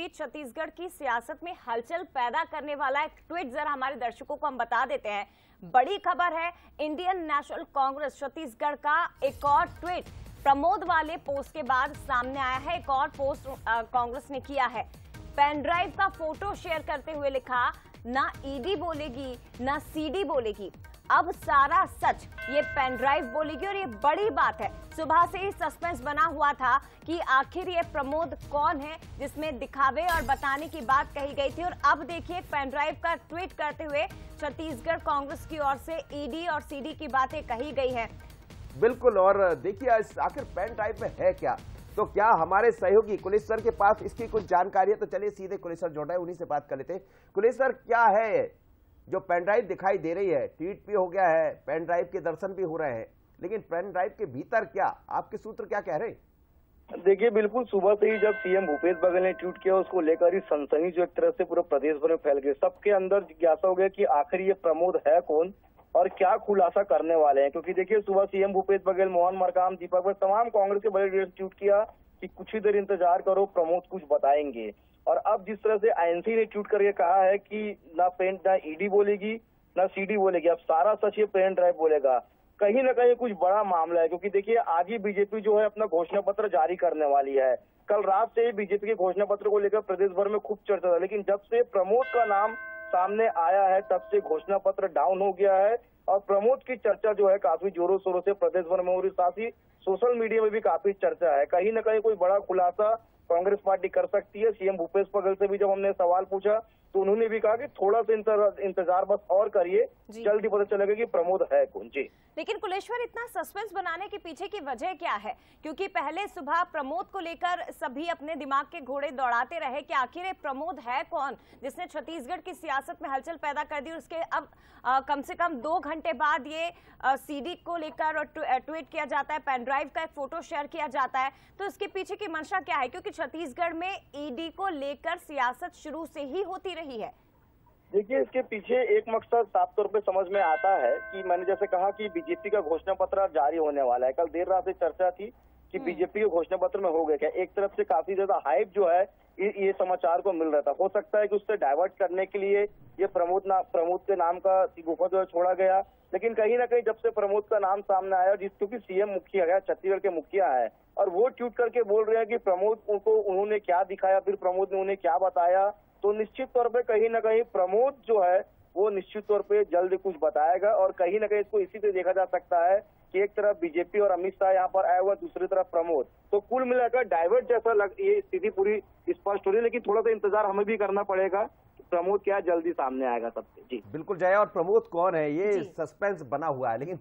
बीच छत्तीसगढ़ की सियासत में हलचल पैदा करने वाला एक ट्वीट जरा हमारे दर्शकों को हम बता देते हैं। बड़ी खबर है, इंडियन नेशनल कांग्रेस छत्तीसगढ़ का एक और ट्वीट प्रमोद वाले पोस्ट के बाद सामने आया है। एक और पोस्ट कांग्रेस ने किया है। पेन ड्राइव का फ़ोटो शेयर करते हुए लिखा, ना ईडी बोलेगी, ना सीडी बोलेगी। अब सारा सच। ये पेन ड्राइव बोलेगी और ये बड़ी बात है। सुबह से ही सस्पेंस बना हुआ था कि आखिर ये प्रमोद कौन है जिसमें दिखावे और बताने की बात कही गई थी। और अब देखिए पेन ड्राइव का ट्वीट करते हुए छत्तीसगढ़ कांग्रेस की ओर से ईडी और सीडी की बातें कही गई है। बिल्कुल, और देखिए आखिर पेन ड्राइव में है क्या? तो क्या हमारे सहयोगी कुलेश सर के पास इसकी कुछ जानकारी है? तो चलिए सीधे कुलेश सर जुड़ हैं उन्हीं से बात कर लेते हैं। कुलेश सर, क्या है? जो पेन ड्राइव दिखाई दे रही है, ट्वीट भी हो गया है, पेन ड्राइव के दर्शन भी हो रहे हैं। लेकिन पेन ड्राइव के भीतर क्या? आपके सूत्र क्या कह रहे हैं? देखिए, बिल्कुल सुबह से ही जब सीएम भूपेश बघेल ने ट्वीट किया, उसको लेकर ही सनसनी जो एक तरह से पूरे प्रदेश भर में फैल गई। सबके अंदर जिज्ञासा हो गया कि आखिर ये प्रमोद है कौन और क्या खुलासा करने वाले हैं। क्योंकि देखिए, सुबह सीएम भूपेश बघेल, मोहन मरकाम, दीपक तमाम कांग्रेस के बड़े ट्वीट किया कि कुछ ही देर इंतज़ार करो, प्रमोद कुछ बताएँगे। और अब जिस तरह से आईएनसी ने ट्वीट करके कहा है कि ना पेन ना ईडी बोलेगी, ना सीडी बोलेगी, अब सारा सच ये पेन ड्राइव बोलेगा। कहीं ना कहीं कुछ बड़ा मामला है, क्योंकि देखिए, आज ही बीजेपी जो है अपना घोषणा पत्र जारी करने वाली है। कल रात से ही बीजेपी के घोषणा पत्र को लेकर प्रदेश भर में खूब चर्चा था, लेकिन जब से प्रमोद का नाम सामने आया है, तब से घोषणा पत्र डाउन हो गया है। और प्रमोद की चर्चा जो है काफ़ी जोरों शोरों से प्रदेश भर में हो रही, साथ ही सोशल मीडिया में भी काफ़ी चर्चा है। कहीं ना कहीं कोई बड़ा खुलासा कांग्रेस पार्टी कर सकती है। सीएम भूपेश बघेल से भी जब हमने सवाल पूछा तो उन्होंने भी कहा कि थोड़ा सा इंतज़ार बस और करिए। जल्दी पता चलेगा कि प्रमोद है कौन। जी। लेकिन कुलेश्वर इतना सस्पेंस बनाने के पीछे की वजह क्या है? क्योंकि पहले सुबह प्रमोद को लेकर सभी अपने दिमाग के घोड़े दौड़ाते रहे कि आखिर प्रमोद है कौन? जिसने छत्तीसगढ़ की सियासत में हलचल पैदा कर दी उसके अब आ, कम से कम दो घंटे बाद ये सीडी को लेकर और ट्वीट किया जाता है पेनड्राइव का एक फ़ोटो शेयर किया जाता है। तो इसके पीछे की मंशा क्या है? क्योंकि छत्तीसगढ़ में ईडी को लेकर सियासत शुरू से ही होती रही है। देखिए इसके पीछे एक मकसद साफ़ तौर पे समझ में आता है कि मैंने जैसे कहा कि बीजेपी का घोषणा पत्र जारी होने वाला है। कल देर रात से चर्चा थी कि हम्म। बीजेपी के घोषणा पत्र में हो गया क्या? एक तरफ़ से काफ़ी ज़्यादा हाइप जो है ये समाचार को मिल रहा था। हो सकता है कि उससे डाइवर्ट करने के लिए ये प्रमोद ना प्रमोद के नाम का गुफा जो है छोड़ा गया। लेकिन कहीं ना कहीं जब से प्रमोद का नाम सामने आया, जिस क्योंकि सीएम मुखिया है छत्तीसगढ़ के मुखिया है, और वो ट्वीट करके बोल रहे हैं कि प्रमोद को उन्होंने क्या दिखाया, फिर प्रमोद ने उन्हें क्या बताया तो निश्चित तौर पर कहीं ना कहीं प्रमोद जो है, वो निश्चित तौर पर जल्द कुछ बताएगा, और कहीं ना कहीं इसको इसी से देखा जा सकता है कि एक तरफ़ बीजेपी और अमित शाह यहाँ पर आए हुआ दूसरी तरफ़ प्रमोद। तो कुल मिलाकर डाइवर्ट जैसा लग, ये स्थिति पूरी स्पष्ट हो रही है, लेकिन थोड़ा सा इंतज़ार हमें भी करना पड़ेगा। प्रमोद क्या जल्दी सामने आएगा सबसे। जी। बिल्कुल जया और प्रमोद कौन है? ये सस्पेंस बना हुआ है लेकिन